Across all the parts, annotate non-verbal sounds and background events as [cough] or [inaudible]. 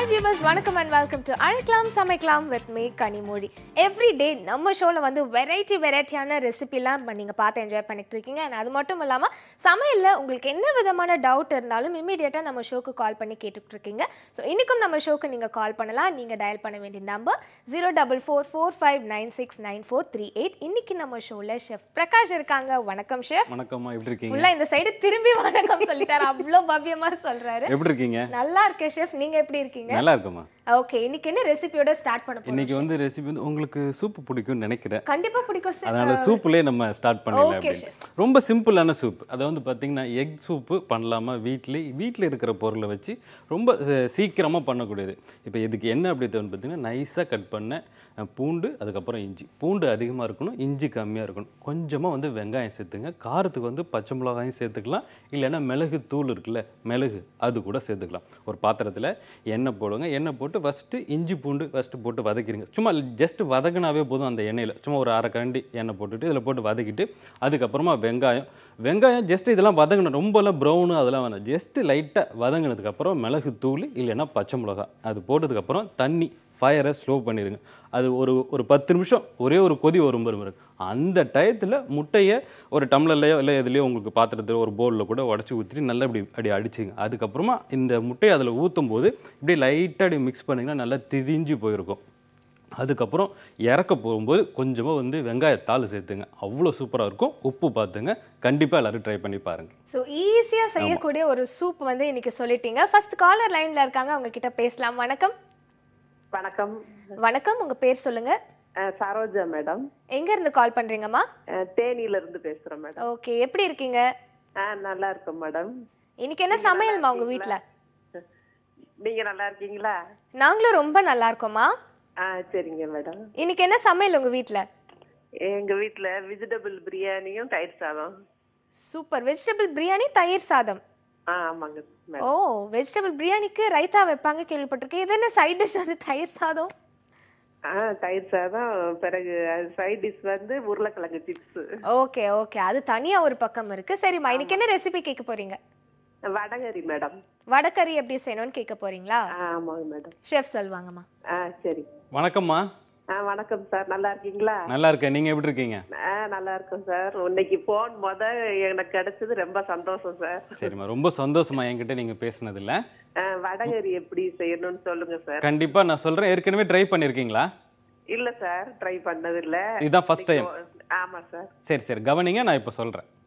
Hi viewers வணக்கம் and welcome to அழைக்கலாம் சமைக்கலாம் with me Kanimozhi. Every day நம்ம ஷோவில் வந்து வெரைட்டி வெரைட்டியான ரெசிபிலாம் நீங்கள் பார்த்து என்ஜாய் பண்ணிட்டு இருக்கீங்க. அண்ட் அது மட்டும் இல்லாமல் சமையலில் உங்களுக்கு என்ன விதமான டவுட் இருந்தாலும் இமீடியட்டாக நம்ம ஷோக்கு கால் பண்ணி கேட்டுட்டு இருக்கீங்க. ஸோ இன்றைக்கும் நம்ம ஷோக்கு நீங்கள் கால் பண்ணலாம். நீங்கள் டயல் பண்ண வேண்டிய number zero double four four five nine six nine four three eight இன்னைக்கு நம்ம ஷோவில் ஷெஃப் பிரகாஷ் இருக்காங்க. வணக்கம் ஷெஃப் வணக்கம்மா. எப்படி இருக்கீங்க? ஃபுல்லாக இந்த சைடு திரும்பி வணக்கம் சொல்லிட்டாரு. அவ்வளோ பவ்யமாக சொல்கிறாரு எப்படி இருக்கீங்க? நல்லா இருக்கேன் ஷெஃப் நீங்க எப்படி இருக்கீங்க? நல்லா இருக்குமா ஓகே இன்னைக்கு என்ன ரெசிபியோட ஸ்டார்ட் பண்ண போறோம்? இன்னைக்கு வந்து ரெசிபி வந்து உங்களுக்கு சூப் பிடிக்கும்னு நினைக்கிறேன். கண்டிப்பா பிடிக்கும் சார் அதனால சூப்லயே நம்ம ஸ்டார்ட் பண்ணலாம் அப்படின்னு. ரொம்ப சிம்பிளான சூப் அதை வந்து பார்த்தீங்கன்னா எக் சூப்பு பண்ணலாமா வீட்டிலே வீட்டில் இருக்கிற பொருளை வச்சு ரொம்ப சீக்கிரமா பண்ணக்கூடியது. இப்போ இதுக்கு என்ன அப்படி தேவைன்னு பார்த்தீங்கன்னா நைஸாக கட் பண்ண பூண்டு அதுக்கப்புறம் இஞ்சி. பூண்டு அதிகமாக இருக்கணும் இஞ்சி கம்மியாக இருக்கணும். கொஞ்சமாக வந்து வெங்காயம் சேர்த்துங்க. காரத்துக்கு வந்து பச்சை மிளகாயும் சேர்த்துக்கலாம். இல்லைன்னா மிளகு தூள் இருக்குல்ல மிளகு அது கூட சேர்த்துக்கலாம். ஒரு பாத்திரத்தில் எண்ணெய் போடுங்க எண்ணெய் போட்டு ஃபஸ்ட்டு இஞ்சி பூண்டு ஃபஸ்ட்டு போட்டு வதக்கிடுங்க சும்மா ஜஸ்ட் வதக்கினாவே போதும் அந்த எண்ணெயில். சும்மா ஒரு அரை கரண்டி எண்ணெய் போட்டுட்டு இதில் போட்டு வதக்கிட்டு அதுக்கப்புறமா வெங்காயம். வெங்காயம் ஜஸ்ட் இதெல்லாம் வதங்கணும். ரொம்பலாம் ப்ரௌனு அதெல்லாம் வேணாம். ஜஸ்ட்டு லைட்டாக வதங்கினதுக்கப்புறம் மிளகு தூள் இல்லைன்னா பச்சை மிளகா அது போட்டதுக்கப்புறம் தண்ணி. ஃபயரை ஸ்லோ பண்ணிடுங்க அது ஒரு ஒரு பத்து நிமிஷம் ஒரே ஒரு கொதி வரும் பாருங்க. அந்த டயத்தில் முட்டையை ஒரு டம்ளர்லையோ இல்லை எதுலையோ உங்களுக்கு பாத்திரத்தில் ஒரு பவுலில் கூட உடச்சி ஊற்றிட்டு நல்லா இப்படி அப்படி அடிச்சுங்க. அதுக்கப்புறமா இந்த முட்டையை அதில் ஊற்றும் போது இப்படி லைட்டாக அப்படி மிக்ஸ் பண்ணிங்கன்னா நல்லா திரிஞ்சு போயிருக்கும். அதுக்கப்புறம் இறக்க போகும்போது கொஞ்சமாக வந்து வெங்காயத்தாள் சேர்த்துங்க. அவ்வளோ சூப்பராக இருக்கும். உப்பு பார்த்துங்க கண்டிப்பாக எல்லாரும் ட்ரை பண்ணி பாருங்க. ஸோ ஈஸியா செய்யக்கூடிய ஒரு சூப் வந்து இன்னைக்கு சொல்லிட்டீங்க. ஃபர்ஸ்ட் காலர் லைன்ல இருக்காங்க. அவங்க கிட்ட பேசலாம். வணக்கம். வணக்கம். வணக்கம் உங்க பேர் சொல்லுங்க. சரோஜா மேடம். எங்க இருந்து கால் பண்றீங்கம்மா? தேனியில இருந்து பேசுறேன் மேடம். ஓகே எப்படி இருக்கீங்க? நல்லா இருக்கேன் மேடம். இன்னைக்கு என்ன சமையல்மா உங்க வீட்ல? நீங்க நல்லா இருக்கீங்களா? நாங்களும் ரொம்ப நல்லா இருக்கோம்மா. சரிங்க மேடம். இன்னைக்கு என்ன சமையல் உங்க வீட்ல? எங்க வீட்ல வெஜிடபிள் பிரியாணியும் தயிர் சாதம். சூப்பர். வெஜிடபிள் பிரியாணி தயிர் சாதம். ஓ வெஜிடபிள் பிரியாணிக்கு ரைத்தா வைப்பாங்க கேள்விப்பட்டிருக்கேன். இது என்ன சைட் டிஷ் வந்து தயிர் சாதம்? ஆ தயிர் சாதம் பிறகு சைட் டிஷ் வந்து உருளைக்கிழங்கு சிப்ஸ் ஓகே ஓகே. அது தனியா ஒரு பக்கம் இருக்கு. சரிம்மா இன்னைக்கு என்ன ரெசிபி கேட்க போறீங்க? வடகரி மேடம் வடக்கறி எப்படி செய்யணும்னு கேட்க போறீங்களா? ஆ ஆமாங்க மேடம் ஷெஃப் சொல்லுவாங்கம்மா. ஆ சரி. வணக்கம்மா. வணக்கம் சார். நல்லா இருக்கீங்களா? நல்லா இருக்கேன். நீங்கள் எப்படி இருக்கீங்க? நல்லா இருக்கோம் சார். இன்னைக்கு போன் முத எனக்கு கிடைச்சது ரொம்ப சந்தோஷம் சார். சரிம்மா. ரொம்ப சந்தோஷமா என்கிட்ட நீங்கள் பேசுனதில்ல ஆ, வடகரி எப்படி செய்யணும்னு சொல்லுங்க சார். கண்டிப்பாக நான் சொல்கிறேன் ஏற்கனவே ட்ரை பண்ணியிருக்கீங்களா இல்ல சார் ட்ரை பண்ணது இல்ல இதுதான் ஃபர்ஸ்ட் டைம் ஆமா சார். சரி சரி. கவனிங்க நான் இப்போ சொல்கிறேன் ஆ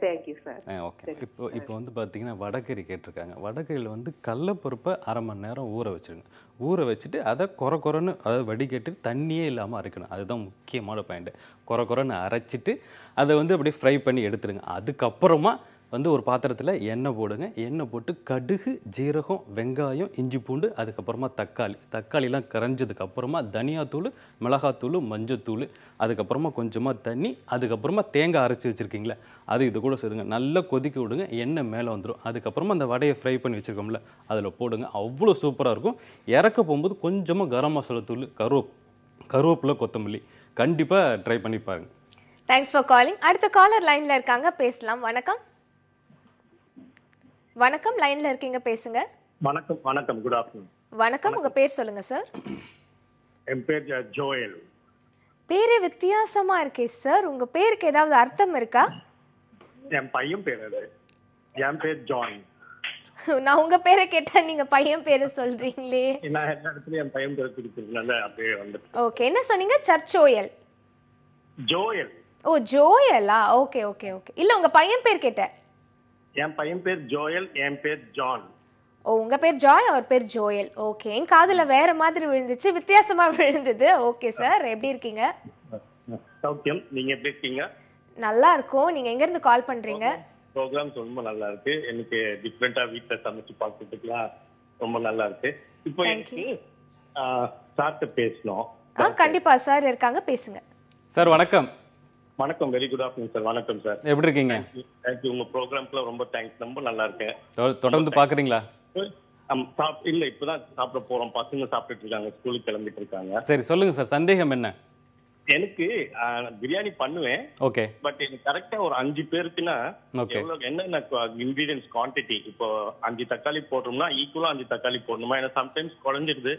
தேங்க்யூ சார் ஓகே இப்போ இப்போ வந்து பார்த்தீங்கன்னா வடகறி கேட்டிருக்காங்க. வடகறியில் வந்து கடலப்பருப்பை அரை மணி நேரம் ஊற வச்சிருங்க. ஊற வச்சுட்டு அதை கொர கொரன்னு அதாவது வடிகட்டி தண்ணியே இல்லாமல் அரைக்கணும். அதுதான் முக்கியமான பாயிண்ட் கொர கொரன்னு அரைச்சிட்டு அதை வந்து அப்படியே ஃப்ரை பண்ணி எடுத்துருங்க. அதுக்கப்புறமா வந்து ஒரு பாத்திரத்தில் எண்ணெய் போடுங்க. எண்ணெய் போட்டு கடுகு ஜீரகம் வெங்காயம் இஞ்சி பூண்டு அதுக்கப்புறமா தக்காளி. தக்காளிலாம் கரைஞ்சதுக்கு அப்புறமா தனியாத்தூள் மிளகாத்தூள் மஞ்சத்தூள் அதுக்கப்புறமா கொஞ்சமாக தண்ணி அதுக்கப்புறமா தேங்காய் அரைச்சி வச்சுருக்கீங்களே அது இது கூட சேருங்க நல்லா கொதிக்க விடுங்க எண்ணெய் மேலே வந்துடும் அதுக்கப்புறமா அந்த வடையை ஃப்ரை பண்ணி வச்சுருக்கோம்ல அதில் போடுங்க. அவ்வளோ சூப்பராக இருக்கும். இறக்க போகும்போது கொஞ்சமாக கரம் மசாலா தூள் கருவேப் கருவேப்பிலை கொத்தமல்லி கண்டிப்பாக ட்ரை பண்ணி பாருங்கள் தேங்க்ஸ் ஃபார் காலிங் அடுத்த காலர் லைனில் இருக்காங்க. பேசலாம். வணக்கம். வணக்கம் லைன்ல இருக்கீங்க பேசுங்க. வணக்கம் வணக்கம் குட் ஆஃப்டர்நூன் வணக்கம் உங்க பேர் சொல்லுங்க சார் என் பேர் ஜோயல். பேரே வித்தியாசமா இருக்கே சார் உங்க பேருக்கு ஏதாவது அர்த்தம் இருக்கா? என் பையன் பேர் அது. என் பேர் ஜான். நான் உங்க பேரை கேட்டா நீங்க பையன் பேரை சொல்றீங்களே. நான் எல்லா இடத்துலயும் என் பையன் பேர் கொடுத்துருக்கனால அப்படியே வந்துட்டு. ஓகே என்ன சொன்னீங்க? சர்ச்சோயல் ஜோயல். ஓ ஜோயலா? ஓகே ஓகே ஓகே இல்ல உங்க பையன் பேர் கேட்டேன். என் பையன் பேர் ஜோயல் என் பேர் ஜான். ஓ உங்க பேர் ஜாய் அவர் பேர் ஜோயல். ஓகே என் காதுல வேற மாதிரி விழுந்துச்சு வித்தியாசமா விழுந்தது. ஓகே சார் எப்படி இருக்கீங்க? சௌக்கியம் நீங்க எப்படி இருக்கீங்க? நல்லா இருக்கும். நீங்க எங்க இருந்து கால் பண்றீங்க? ப்ரோக்ராம்ஸ் ரொம்ப நல்லா இருக்கு. எனக்கு டிஃப்ரெண்டா வீட்டுல சமைச்சு பார்க்கறதுக்குலாம் ரொம்ப நல்லா இருக்கு. இப்போ எனக்கு சார்ட்ட பேசணும். ஆ கண்டிப்பா சார் இருக்காங்க பேசுங்க. சார் வணக்கம். வணக்கம் வெரி குட் ஆஃப்டர்நூன் சார் வணக்கம் சார் எப்படி இருக்கீங்க? தேங்க்யூ உங்க ப்ரோக்ராம்ஸ்லாம் ரொம்ப தேங்க்ஸ் ரொம்ப நல்லா இருக்கேன். தொடர்ந்து சாப்- இல்ல இப்பதான் சாப்பிட போறோம். பசங்க சாப்பிட்டுட்டு இருக்காங்க. ஸ்கூலுக்கு கிளம்பிட்டு இருக்காங்க. சரி சொல்லுங்கள் சார் சந்தேகம் என்ன? எனக்கு பிரியாணி பண்ணுவேன். ஓகே. பட் எனக்கு கரெக்டா ஒரு அஞ்சு பேருக்குன்னா. எவ்வளவு என்னென்ன இன்கிரீடியன்ஸ் குவாண்டிட்டி இப்போ அஞ்சு தக்காளி போடுறோம்னா ஈக்குவலா அஞ்சு தக்காளி போடணுமா? ஏன்னா சம்டைம்ஸ் குறைஞ்சிருது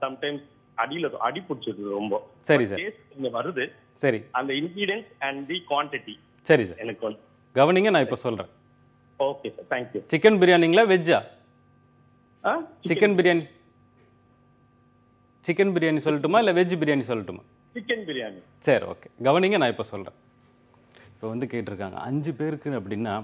சம்டைம்ஸ் அடியில அடி பிடிச்சிருது ரொம்ப. சரி சார். கொஞ்சம் வருது. சரி. அந்த இன்கிரீடியன்ஸ் அண்ட் தி குவாண்டிட்டி சரி சார். எனக்கு வந்து கவனிங்க நான் இப்போ சொல்கிறேன் okay sir thank you chicken பிரியாணிங்களா வெஜ்ஜா சிக்கன் பிரியாணி. சிக்கன் பிரியாணி சொல்லட்டுமா இல்லை வெஜ் பிரியாணி சொல்லட்டுமா? சிக்கன் பிரியாணி. சரி ஓகே கவனிங்க நான் இப்போ சொல்கிறேன் இப்போ வந்து கேட்டிருக்காங்க அஞ்சு பேருக்கு அப்படின்னா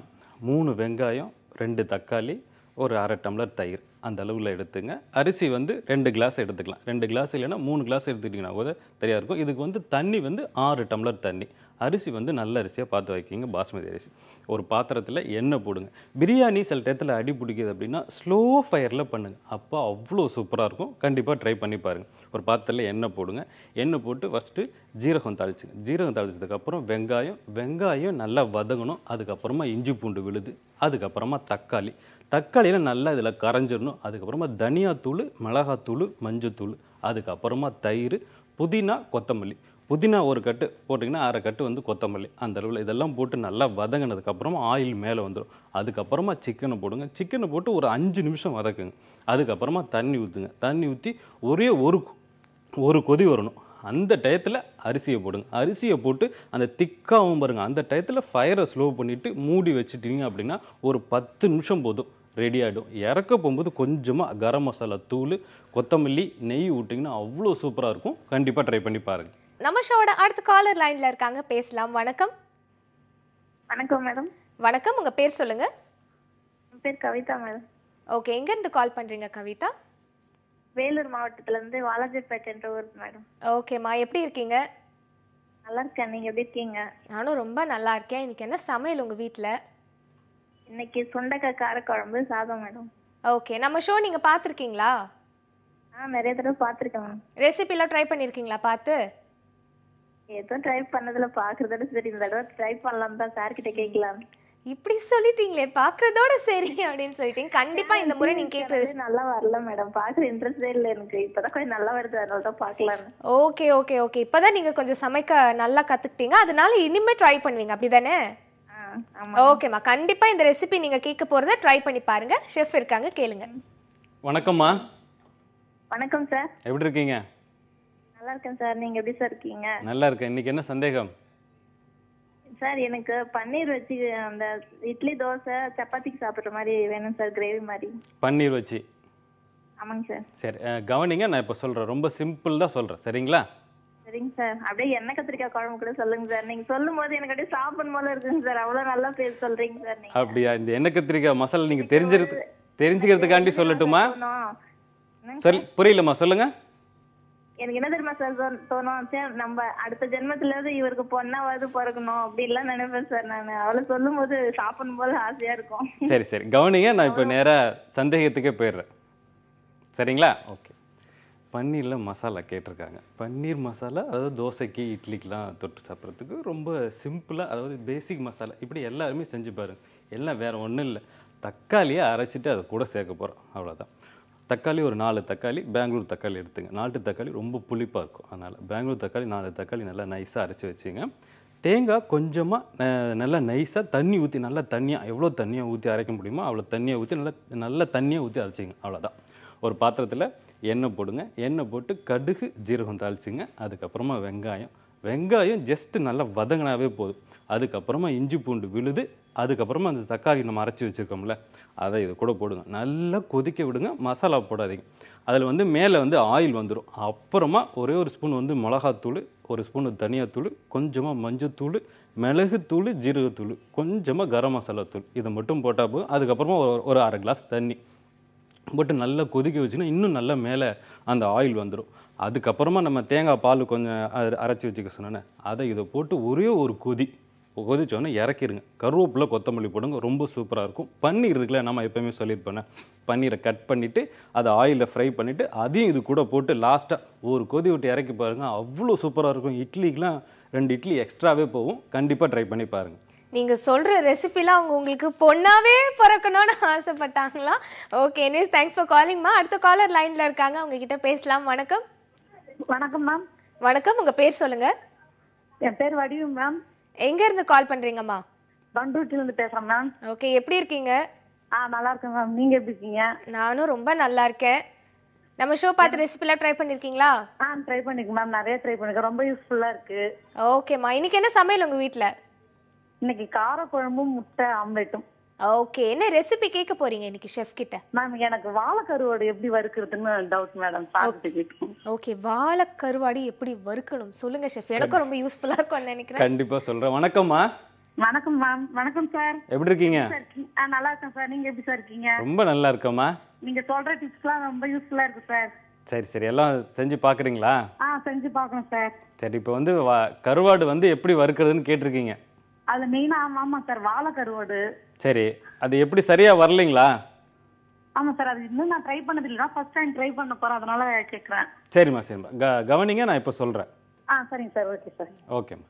மூணு வெங்காயம் ரெண்டு தக்காளி ஒரு அரை டம்ளர் தயிர் அந்த அளவில் எடுத்துங்க. அரிசி வந்து ரெண்டு கிளாஸ் எடுத்துக்கலாம். ரெண்டு கிளாஸ் இல்லைன்னா மூணு கிளாஸ் எடுத்துக்கிட்டிங்கன்னா கூட தெரியா இருக்கும். இதுக்கு வந்து தண்ணி வந்து ஆறு டம்ளர் தண்ணி. அரிசி வந்து நல்ல அரிசியாக பார்த்து வைக்கிங்க பாஸ்மதி அரிசி. ஒரு பாத்திரத்தில் எண்ணெய் போடுங்க. பிரியாணி சில டயத்தில் அடி பிடிக்குது அப்படின்னா ஸ்லோ ஃபயரில் பண்ணுங்கள் அப்போ அவ்வளோ சூப்பராக இருக்கும். கண்டிப்பாக ட்ரை பண்ணி பாருங்கள் ஒரு பாத்திரத்தில் எண்ணெய் போடுங்க. எண்ணெய் போட்டு ஃபஸ்ட்டு ஜீரகம் தாளிச்சுங்க. ஜீரகம் தாளிச்சதுக்கப்புறம் வெங்காயம். வெங்காயம் நல்லா வதங்கணும். அதுக்கப்புறமா இஞ்சி பூண்டு விழுது. அதுக்கப்புறமா தக்காளி. தக்காளியில் நல்லா இதில் கரைஞ்சிடணும். அதுக்கப்புறமா தனியாத்தூள் மிளகாத்தூள் மஞ்சத்தூள் அதுக்கப்புறமா தயிர் புதினா கொத்தமல்லி. புதினா ஒரு கட்டு போட்டிங்கன்னா அரை கட்டு வந்து கொத்தமல்லி. அந்த அளவில் இதெல்லாம் போட்டு நல்லா வதங்கினதுக்கப்புறமா ஆயில் மேலே வந்துடும் அதுக்கப்புறமா சிக்கனை போடுங்க. சிக்கனை போட்டு ஒரு அஞ்சு நிமிஷம் வதக்குங்க. அதுக்கப்புறமா தண்ணி ஊற்றுங்க தண்ணி ஊற்றி ஒரே ஒரு கொ- ஒரு கொதி வரணும். அந்த டயத்தில் அரிசியை போடுங்க. அரிசியை போட்டு அந்த திக்காகவும் பாருங்க. அந்த டயத்தில் ஃபயரை ஸ்லோ பண்ணிவிட்டு மூடி வச்சுட்டீங்க அப்படின்னா ஒரு பத்து நிமிஷம் போதும். ரெடி ஆகிடும் இறக்க போகும்போது கொஞ்சமாக கரம் மசாலா தூள் கொத்தமல்லி நெய் விட்டிங்கன்னா அவ்வளோ சூப்பராக இருக்கும். கண்டிப்பாக ட்ரை பண்ணி பாருங்கள் நம்ம ஷோட அடுத்த காலர் லைன்ல இருக்காங்க. பேசலாம். வணக்கம். வணக்கம் மேடம் வணக்கம். உங்க பேர் சொல்லுங்க. என் பேர் கவிதா மேடம் ஓகே எங்க இருந்து கால் பண்றீங்க கவிதா? வேலூர் மாவட்டத்துல இருந்து வாலாஜிப்பேட்டைன்ற ஊர் மேடம் ஓகேம்மா எப்படி இருக்கீங்க? நல்லா இருக்கேன். நீங்க எப்படி இருக்கீங்க? நானும் ரொம்ப நல்லா இருக்கேன். இன்னைக்கு என்ன சமையல் உங்க வீட்ல? இன்னைக்கு சுண்டைக்காய் காரக்குழம்பு சாதம் மேடம். ஓகே நம்ம ஷோ நீங்க பார்த்துருக்கீங்களா? ஆ நிறைய தடவை பார்த்துருக்கேன் மேம். ரெசிபிலாம் ட்ரை பண்ணியிருக்கீங்களா பார்த்து? ஏதோ ட்ரை பண்ணதுல பாக்குறதோட சரி இந்த தடவை ட்ரை பண்ணலாம் தான் சார் கிட்ட கேட்கலாம். இப்படி சொல்லிட்டீங்களே பார்க்கறதோட சரி அப்படின்னு சொல்லிட்டீங்க. கண்டிப்பா இந்த முறை நீங்க கேட்கறது நல்லா வரல மேடம். பாக்குற இன்ட்ரெஸ்டே இல்ல எனக்கு. இப்பதான் கொஞ்சம் நல்லா வருது அதனால தான் பாக்கலான்னு ஓகே ஓகே ஓகே இப்பதான் நீங்க கொஞ்சம் சமைக்க நல்லா கத்துக்கிட்டீங்க. அதனால இனிமே ட்ரை பண்ணுவீங்க. அப்படிதானே? ஓகேம்மா. கண்டிப்பா இந்த ரெசிபி நீங்க கேட்க போறத ட்ரை பண்ணி பாருங்க. ஷெஃப் இருக்காங்க கேளுங்க. வணக்கம்மா. வணக்கம் சார் எப்படி இருக்கீங்க? நல்லா இருக்கேன் சார் நீங்க எப்படி சார் இருக்கீங்க? நல்லா இருக்கேன். இன்னைக்கு என்ன சந்தேகம்? சார் எனக்கு பன்னீர் வச்சு அந்த இட்லி தோசை சப்பாத்திக்கு சாப்பிடுற மாதிரி வேணும் சார் கிரேவி மாதிரி. பன்னீர் வச்சு. ஆமாங்க சார் சரி கவனிங்க நான் இப்போ சொல்கிறேன் ரொம்ப சிம்பிள் தான் சொல்கிறேன் சரிங்களா? சரிங்க சார். அப்படியே எண்ணெய் கத்திரிக்காய் குழம்பு கூட சொல்லுங்க சார். நீங்க சொல்லும் போது எனக்கு அப்படியே சாப்பிடும் போல இருக்குங்க சார். அவ்வளவு நல்லா பேர் சொல்றீங்க சார் நீங்க. அப்படியா? இந்த எண்ணெய் கத்திரிக்காய் மசாலா நீங்கள் தெரிஞ்சிருக்கு தெரிஞ்சுக்கிறதுக்காண்டி சொல்லட்டுமா? சொல் புரியலம்மா சொல்லுங்க. எனக்கு என்ன தெரியுமா சார் தோணு- தோணும்? சரி நம்ம அடுத்த ஜென்மத்திலாவது இவருக்கு பொண்ணாவது பிறக்கணும் அப்படின்லாம் நினைப்பேன் சார் நான். அவளை சொல்லும் போது சாப்பிடும் போது ஆசையா இருக்கும். சரி சரி. கவனிங்க நான் இப்போ நேராக சந்தேகத்துக்கே போயிடுறேன். சரிங்களா? ஓகே. பன்னீரில் மசாலா கேட்டிருக்காங்க. பன்னீர் மசாலா அதாவது தோசைக்கு இட்லிக்கெலாம் தொட்டு சாப்பிட்றதுக்கு ரொம்ப சிம்பிளாக அதாவது பேசிக் மசாலா. இப்படி எல்லாருமே செஞ்சு பாருங்கள் எல்லாம் வேறு ஒன்றும் இல்லை. தக்காளியை அரைச்சிட்டு அதை கூட சேர்க்க போகிறோம் அவ்வளோதான் தக்காளி ஒரு நாலு தக்காளி பெங்களூர் தக்காளி எடுத்துங்க. நாட்டு தக்காளி ரொம்ப புளிப்பாக இருக்கும். அதனால் பெங்களூர் தக்காளி நாலு தக்காளி நல்லா நைஸாக அரைச்சி வச்சுங்க. தேங்காய் கொஞ்சமாக நல்லா நைஸாக தண்ணி ஊற்றி நல்லா தண்ணியாக எவ்வளோ தண்ணியாக ஊற்றி அரைக்க முடியுமோ அவ்வளோ தண்ணியாக ஊற்றி நல்லா நல்லா தண்ணியாக ஊற்றி அரைச்சிங்க. அவ்வளோதான் ஒரு பாத்திரத்தில் எண்ணெய் போடுங்க. எண்ணெய் போட்டு கடுகு ஜீரகம் தாளிச்சிங்க. அதுக்கப்புறமா வெங்காயம். வெங்காயம் ஜஸ்ட்டு நல்லா வதங்கினாவே போதும். அதுக்கப்புறமா இஞ்சி பூண்டு விழுது அதுக்கப்புறமா அந்த தக்காளி நம்ம அரைச்சி வச்சுருக்கோம்ல அதை இது கூட போடுங்க. நல்லா கொதிக்க விடுங்க மசாலா போடாதீங்க. அதில் வந்து மேலே வந்து ஆயில் வந்துடும் அப்புறமா ஒரே ஒரு ஸ்பூன் வந்து மிளகாத்தூள் ஒரு ஸ்பூன் தனியாத்தூள் கொஞ்சமாக மஞ்சத்தூள் மிளகுத்தூள் ஜீரகத்தூள் கொஞ்சமாக கரம் மசாலா தூள் இதை மட்டும் போட்டால் போதும். அதுக்கப்புறமா ஒரு- ஒரு அரை கிளாஸ் தண்ணி. போட்டு நல்லா கொதிக்க வச்சுன்னா இன்னும் நல்லா மேலே அந்த ஆயில் வந்துடும் அதுக்கப்புறமா நம்ம தேங்காய் பால் கொஞ்சம் அரைச்சி வச்சுக்க சொன்னேன் அதை இதை போட்டு ஒரே ஒரு கொதி கொதிச்சோன்னே இறக்கிடுங்க கருவேப்பில் கொத்தமல்லி போடுங்க ரொம்ப சூப்பராக இருக்கும். பன்னீர் இருக்குல்ல நம்ம எப்போயுமே சொல்லியிருப்பேனே பன்னீரை கட் பண்ணிவிட்டு அதை ஆயிலில் ஃப்ரை பண்ணிவிட்டு அதையும் இது கூட போட்டு லாஸ்ட்டாக ஒரு கொதி விட்டு இறக்கி பாருங்கள் அவ்வளோ சூப்பராக இருக்கும். இட்லிக்கெலாம் ரெண்டு இட்லி எக்ஸ்ட்ராவே போகும். கண்டிப்பாக ட்ரை பண்ணி பாருங்கள் நீங்க சொல்ற ரெசிபிலாம் அவங்க உங்களுக்கு பொண்ணாவே பிறக்கணும்னு ஆசைப்பட்டாங்களா? ஓகே நியூஸ் தேங்க்ஸ் ஃபார் காலிங்மா அடுத்த காலர் லைன்ல இருக்காங்க. அவங்க கிட்ட பேசலாம். வணக்கம். வணக்கம் மேம் வணக்கம். உங்க பேர் சொல்லுங்க. என் பேர் வடிவு மேம் எங்க இருந்து கால் பண்றீங்கம்மா பண்ருட்டில இருந்து பேசுறேன் மேம் ஓகே எப்படி இருக்கீங்க? ஆ நல்லா இருக்கேன் மேம் நீங்க எப்படி இருக்கீங்க? நானும் ரொம்ப நல்லா இருக்கேன். நம்ம ஷோ பார்த்து ரெசிபிலாம் ட்ரை பண்ணிருக்கீங்களா? ஆ ட்ரை பண்ணிருக்கேன் மேம் நிறைய ட்ரை பண்ணிருக்கேன். ரொம்ப யூஸ்ஃபுல்லா இருக்கு. ஓகேம்மா இன்னைக்கு என்ன சமையல் உங்க வீட்ல? இன்னைக்கு கார குழம்பும் முட்டை ஆம்லெட்டும். ஓகே என்ன ரெசிபி கேட்க போறீங்க இன்னைக்கு ஷெஃப் கிட்ட? மேம் எனக்கு வாழைக்கருவோடு எப்படி வறுக்கிறதுன்னு டவுட் மேடம் ஓகே வாழை கருவாடி எப்படி வறுக்கணும்? சொல்லுங்க ஷெஃப் எனக்கும் ரொம்ப யூஸ்ஃபுல்லா இருக்கும்னு நினைக்கிறேன். கண்டிப்பா சொல்றேன். வணக்கம்மா. வணக்கம் மேம் வணக்கம் சார் எப்படி இருக்கீங்க? நல்லா இருக்கேன் சார் நீங்க எப்படி சார் இருக்கீங்க? ரொம்ப நல்லா இருக்கம்மா. நீங்க சொல்ற டிப்ஸ்லாம் ரொம்ப யூஸ்ஃபுல்லா இருக்கு சார் சரி சரி. எல்லாம் செஞ்சு பார்க்குறீங்களா? ஆ செஞ்சு பார்க்கணும் சார் சரி இப்போ வந்து வா- கருவாடு வந்து எப்படி வறுக்கிறதுன்னு கேட்டிருக்கீங்க. அதுல மெயினா ஆமா சார் வாழைக்கருவோடு. சரி அது எப்படி சரியா வரலைங்களா? ஆமா சார் அது இன்னும் நான் ட்ரை பண்ணது இல்லை ஃபர்ஸ்ட் டைம் ட்ரை பண்ண போறேன் அதனால கேட்குறேன் சரிம்மா சரிம்மா. க கவனிங்க நான் இப்போ சொல்கிறேன் ஆ சரிங்க சார் ஓகே சார் ஓகேம்மா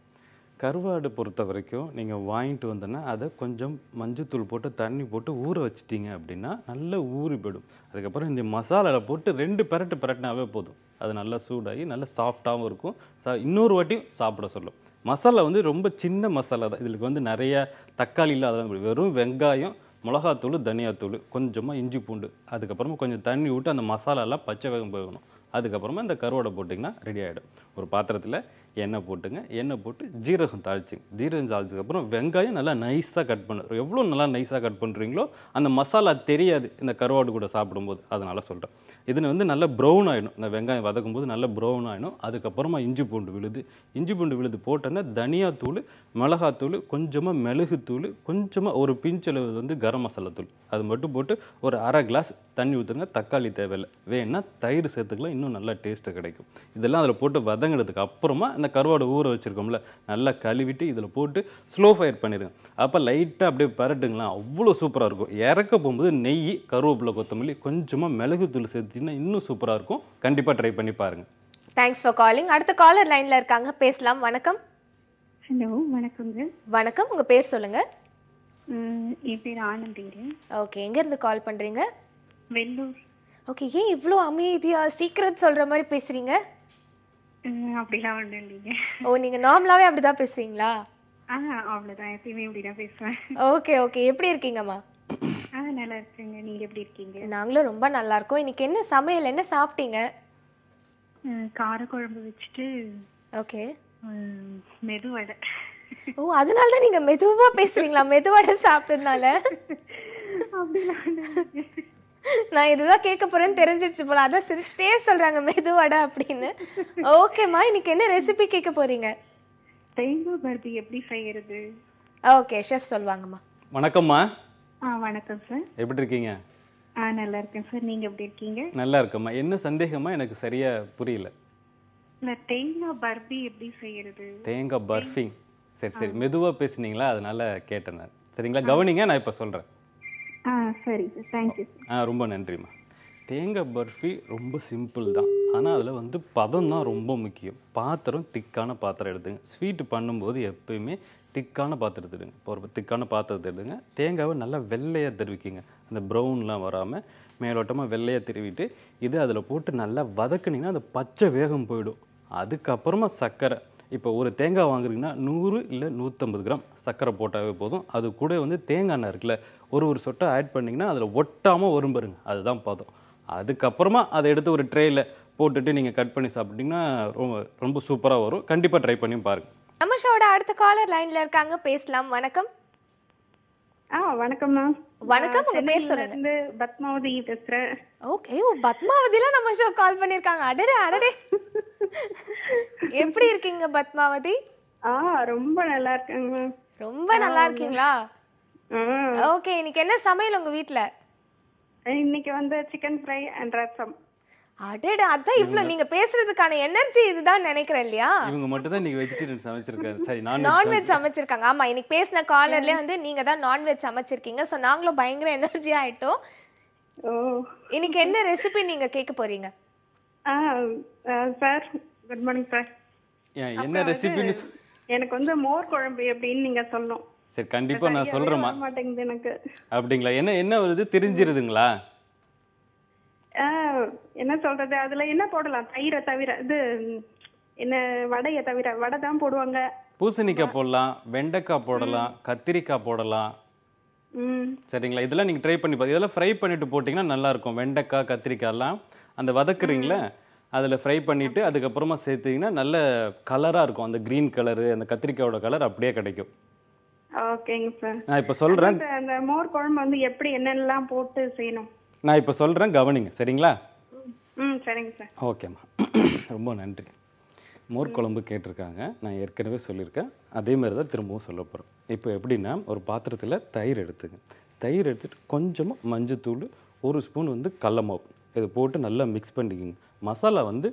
கருவாடு பொறுத்த வரைக்கும் நீங்கள் வாங்கிட்டு வந்தோன்னா அதை கொஞ்சம் மஞ்சத்தூள் போட்டு தண்ணி போட்டு ஊற வச்சிட்டீங்க அப்படின்னா நல்லா ஊறி போயிடும். அதுக்கப்புறம் இந்த மசாலாவில் போட்டு ரெண்டு பெரட்டு பெரட்டினாவே போதும். அது நல்லா சூடாகி நல்லா சாஃப்டாகவும் இருக்கும். சா இன்னொரு வாட்டியும் சாப்பிட சொல்லும். மசாலா வந்து ரொம்ப சின்ன மசாலா தான். இதுக்கு வந்து நிறைய தக்காளி இல்லாத வெறும் வெங்காயம் மிளகாத்தூள் தனியாத்தூள் கொஞ்சமாக இஞ்சி பூண்டு. அதுக்கப்புறமா கொஞ்சம் தண்ணி விட்டு அந்த மசாலாலாம் பச்சை வேகம் போகணும் அதுக்கப்புறமா இந்த கருவாடை போட்டிங்கன்னா ரெடி ஆகிடும் ஒரு பாத்திரத்தில் எண்ணெய் போட்டுங்க. எண்ணெய் போட்டு ஜீரகம் தாளிச்சிங்க. ஜீரகம் தாளிச்சதுக்கப்புறம் வெங்காயம் நல்லா நைஸாக கட் பண்ணு. எவ்வளோ நல்லா நைஸாக கட் பண்ணுறீங்களோ அந்த மசாலா தெரியாது. இந்த கருவாடு கூட சாப்பிடும்போது. அதனால் சொல்கிறேன் இதில் வந்து நல்லா ப்ரௌன் ஆகிடும் இந்த வெங்காயம் வதக்கும் போது நல்லா ப்ரௌன் ஆகிடும் அதுக்கப்புறமா இஞ்சி பூண்டு விழுது. இஞ்சி பூண்டு விழுது போட்டோன்னா தனியாத்தூள் மிளகாத்தூள் கொஞ்சமாக மிளகுத்தூள் கொஞ்சமாக ஒரு பிஞ்சளவு வந்து கரம் மசாலா தூள். அது மட்டும் போட்டு ஒரு அரை கிளாஸ் தண்ணி ஊற்றுங்க தக்காளி தேவையில்லை. வேணால் தயிர் சேர்த்துக்கலாம். இன்னும் நல்லா டேஸ்ட்டு கிடைக்கும். இதெல்லாம் அதில் போட்டு வதங்கினதுக்கு அப்புறமா இந்த கருவாடை ஊற வச்சுருக்கோம்ல நல்லா கழுவிட்டு இதில் போட்டு ஸ்லோ ஃபயர் பண்ணிடுங்க. அப்போ லைட்டாக அப்படியே பரட்டுங்களா அவ்வளோ சூப்பராக இருக்கும். இறக்க போகும்போது நெய் கருவேப்பிலை கொத்தமல்லி கொஞ்சமாக மிளகுத்தூள் சேர்த்திங்கன்னா இன்னும் சூப்பராக இருக்கும். கண்டிப்பாக ட்ரை பண்ணி பாருங்கள் தேங்க்ஸ் ஃபார் காலிங் அடுத்த காலர் லைன்ல இருக்காங்க. பேசலாம். வணக்கம். ஹலோ வணக்கங்க வணக்கம். உங்க பேர் சொல்லுங்க. ம், என் பேர் ஆனந்திங்க ஓகே எங்க இருந்து கால் பண்றீங்க? வெள்ளூர். ஓகே ஏன் இவ்வளோ அமைதியா சீக்கிரம் சொல்ற மாதிரி பேசுறீங்க? ம், அப்படிலாம் ஒன்றும் இல்லைங்க. ஓ நீங்க நார்மலாவே அப்படிதான் பேசுவீங்களா? ஆ அவ்வளோதான் எப்பயுமே இப்படி தான் பேசுவேன். Okay okay. எப்படி இருக்கீங்கம்மா? ஆ நல்லா இருக்கேங்க. நீங்கள் எப்படி இருக்கீங்க? நாங்களும் ரொம்ப நல்லா இருக்கோம். இன்னைக்கு என்ன சமையல்? என்ன சாப்பிட்டீங்க? ம், காரக்குழம்பு வச்சுட்டு ஓகே. ம், மெதுவடை ஓ அதனால தான் நீங்க மெதுவா பேசுறீங்களா மெதுவடை சாப்பிட்டதுனால? அப்படிலாம் இல்லைங்க. நான் இதுதான் கேட்க போறேன்னு தெரிஞ்சிருச்சு போல. அதான் சிரிச்சிட்டே சொல்றாங்க மெதுவடை அப்படின்னு. ஓகேம்மா இன்னைக்கு என்ன ரெசிபி கேட்க போறீங்க? தேங்காய் பருப்பி எப்படி செய்யறது? ஓகே ஷெஃப் சொல்லுவாங்கம்மா. வணக்கம்மா. ஆ வணக்கம் சார் எப்படி இருக்கீங்க? ஆ நல்லா இருக்கேன் சார் நீங்கள் எப்படி இருக்கீங்க? நல்லா இருக்கம்மா. என்ன சந்தேகமா? எனக்கு சரியா புரியல. இல்லை தேங்காய் பருப்பி எப்படி செய்யறது? தேங்காய் பர்ஃபிங் சரி சரி. மெதுவா பேசுனீங்களா? அதனால கேட்டேன் சரிங்களா? கவனிங்க நான் இப்போ சொல்றேன். ஆ சரி சார் தேங்க்யூ ஆ ரொம்ப நன்றிம்மா. தேங்காய் பர்ஃபி ரொம்ப சிம்பிள் தான். ஆனால் அதில் வந்து பதம் தான் ரொம்ப முக்கியம். பாத்திரம் திக்கான பாத்திரம் எடுத்துங்க. ஸ்வீட் பண்ணும்போது எப்பயுமே திக்கான பாத்திரம் எடுத்துடுங்க. இப்போ ஒரு திக்கான பாத்திரத்தை எடுத்துங்க தேங்காவை நல்லா வெள்ளையாக திருவிக்கிங்க. அந்த ப்ரௌன்லாம் வராமல் மேலோட்டமாக வெள்ளையாக திருவிட்டு இது அதில் போட்டு நல்லா வதக்குனிங்கன்னா அந்த பச்சை வேகம் போயிடும். அதுக்கப்புறமா சர்க்கரை. இப்போ ஒரு தேங்காய் வாங்குறீங்கன்னா நூறு இல்லை நூற்றம்பது கிராம் சர்க்கரை போட்டாவே போதும். அது கூட வந்து தேங்காய் எண்ணெய் இருக்குல்ல ஒரு ஒரு சொட்டை ஆட் பண்ணிங்கன்னா அதில் ஒட்டாமல் வரும் பாருங்க அதுதான் பதம் அதுக்கப்புறமா அதை எடுத்து ஒரு ட்ரேயில் போட்டுட்டு நீங்கள் கட் பண்ணி சாப்பிட்டீங்கன்னா ரொம்ப ரொம்ப சூப்பராக வரும். கண்டிப்பாக ட்ரை பண்ணி பாருங்க. நம்ம ஷோட அடுத்த காலர் லைன்ல இருக்காங்க பேசலாம். வணக்கம். ஆ வணக்கம் மேம் வணக்கம் உங்க பேர் சொல்லுங்க. இருந்து பத்மாவதி பேசுறேன். ஓகே ஓ பத்மாவதில நம்ம ஷோ கால் பண்ணிருக்காங்க அடடே அடடே. [laughs] எப்படி இருக்கீங்க பத்மாவதி? ஆ ரொம்ப நல்லா இருக்காங்க மேம். ரொம்ப நல்லா இருக்கீங்களா? ஓகே இன்னைக்கு என்ன சமையல் உங்க வீட்ல? இன்னைக்கு வந்து சிக்கன் ஃப்ரை அண்ட் ரசம். அடடே அதான் இவ்ளோ நீங்க பேசுறதுக்கான எனர்ஜி இதுதான் நினைக்கிறேன் இல்லையா? இவங்க மட்டும் தான் நீங்கள் வெஜிடேரியன் சமைச்சிருக்காரு. சரி நான் [laughs] நான்வெஜ் சமைச்சிருக்காங்க. ஆமா இன்னைக்கு பேசின காலர்லயே வந்து நீங்க தான் நான்வெஜ் சமைச்சிருக்கீங்க. சோ நாங்களும் பயங்கர எனர்ஜி ஆயிட்டோம். ஓ. இன்னைக்கு என்ன ரெசிபி நீங்க கேட்க போறீங்க? சார் குட் மார்னிங் சார் என்ன ரெசிபின்னு எனக்கு வந்து மோர் குழம்பு எப்படின்னு நீங்க சொல்லணும். சரி கண்டிப்பாக நான் வர மாட்டேங்குது எனக்கு. அப்படிங்களா? என்ன என்ன வருது? தெரிஞ்சிருதுங்களா? என்ன சொல்றது? அதுல என்ன போடலாம்? தயிரை தவிர இது என்ன வடையை தவிர வடை தான் போடுவாங்க. பூசணிக்காய் போடலாம் வெண்டைக்காய் போடலாம் கத்திரிக்காய் போடலாம். சரிங்களா? இதெல்லாம் நீங்கள் ட்ரை பண்ணி பாருங்க இதெல்லாம் ஃப்ரை பண்ணிட்டு போட்டிங்கன்னா நல்லா இருக்கும். வெண்டைக்காய் கத்திரிக்காய்லாம். அந்த வதக்குறீங்களே அதில் ஃப்ரை பண்ணிட்டு அதுக்கப்புறமா சேர்த்தீங்கன்னா நல்ல கலராக இருக்கும். அந்த க்ரீன் கலரு அந்த கத்திரிக்காயோட கலர் அப்படியே கிடைக்கும். ஓகேங்க சார் நான் இப்போ சொல்கிறேன் அந்த- மோர் குழம்பு வந்து எப்படி என்னென்னலாம் போட்டு செய்யணும்? நான் இப்போ சொல்கிறேன் கவனிங்க. சரிங்களா? ம் சரிங்க சார் ஓகேம்மா. ரொம்ப நன்றி. மோர் குழம்பு கேட்டிருக்காங்க. நான் ஏற்கனவே சொல்லியிருக்கேன். அதே மாதிரி தான் திரும்பவும் சொல்ல போகிறேன் இப்போ எப்படின்னா ஒரு பாத்திரத்தில் தயிர் எடுத்துங்க. தயிர் எடுத்துட்டு கொஞ்சமாக மஞ்சத்தூள் ஒரு ஸ்பூன் வந்து கடல மாவு இதை போட்டு நல்லா மிக்ஸ் பண்ணிக்கோங்க. மசாலா வந்து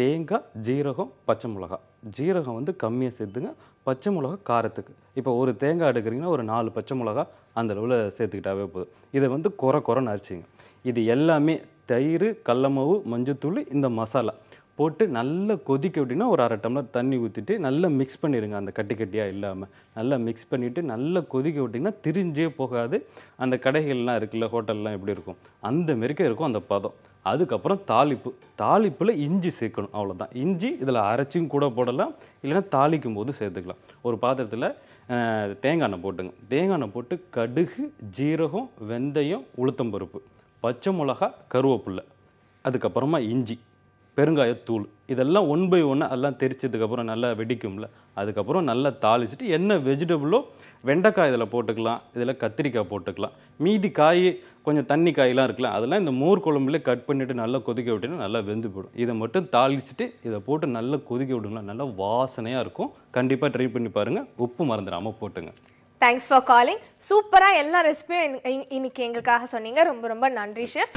தேங்காய் ஜீரகம் பச்சை மிளகா ஜீரகம் வந்து கம்மியாக சேர்த்துங்க. பச்சை மிளகா காரத்துக்கு. இப்போ ஒரு தேங்காய் எடுக்கிறீங்கன்னா ஒரு நாலு பச்சை மிளகா அந்த அளவில் சேர்த்துக்கிட்டாவே போதும். இதை வந்து குறை குறைன்னு அரைச்சிங்க. இது எல்லாமே தயிர் கடல மாவு மஞ்சத்தூள் இந்த மசாலா. போட்டு நல்லா கொதிக்க விட்டிங்கன்னா ஒரு அரை டம்ளர் தண்ணி ஊற்றிட்டு நல்லா மிக்ஸ் பண்ணிடுங்க அந்த கட்டி கட்டியாக இல்லாமல் நல்லா மிக்ஸ் பண்ணிவிட்டு நல்லா கொதிக்க விட்டிங்கன்னா திரிஞ்சே போகாது. அந்த கடைகள்லாம் இருக்குல்ல ஹோட்டல்லாம் எப்படி இருக்கும்? அந்த மாரிக்கே இருக்கும் அந்த பதம். அதுக்கப்புறம் தாளிப்பு. தாளிப்பில் இஞ்சி சேர்க்கணும் அவ்வளோதான் இஞ்சி இதில் அரைச்சியும் கூட போடலாம். இல்லைன்னா தாளிக்கும் போது சேர்த்துக்கலாம். ஒரு பாத்திரத்தில் தேங்காய் எண்ணெய் போட்டுங்க. தேங்காய் எண்ணெய் போட்டு கடுகு ஜீரகம் வெந்தயம் உளுத்தம்பருப்பு பச்சை மிளகா கருவேப்பில்லை அதுக்கப்புறமா இஞ்சி. பெருங்காயத்தூள். இதெல்லாம் ஒன் பை ஒன்று எல்லாம் தெரிச்சதுக்கப்புறம் நல்லா வெடிக்கும்ல. அதுக்கப்புறம் நல்லா தாளிச்சிட்டு என்ன வெஜிடபிளோ வெண்டைக்காய் இதில் போட்டுக்கலாம். இதில் கத்திரிக்காய் போட்டுக்கலாம். மீதி காய் கொஞ்சம் தண்ணி காயெலாம் இருக்கலாம் அதெல்லாம் இந்த மோர் குழம்புல கட் பண்ணிவிட்டு நல்லா கொதிக்க விட்டீங்கன்னா நல்லா வெந்து போடும் இதை மட்டும் தாளிச்சிட்டு இதை போட்டு நல்லா கொதிக்க விடுங்களா. நல்லா வாசனையாக இருக்கும். கண்டிப்பாக ட்ரை பண்ணி பாருங்கள் உப்பு மறந்துடாமல் போட்டுங்க. தேங்க்ஸ் ஃபார் காலிங் சூப்பராக எல்லா ரெசிபியும் இன்னைக்கு எங்களுக்காக சொன்னீங்க. ரொம்ப ரொம்ப நன்றி ஷெஃப்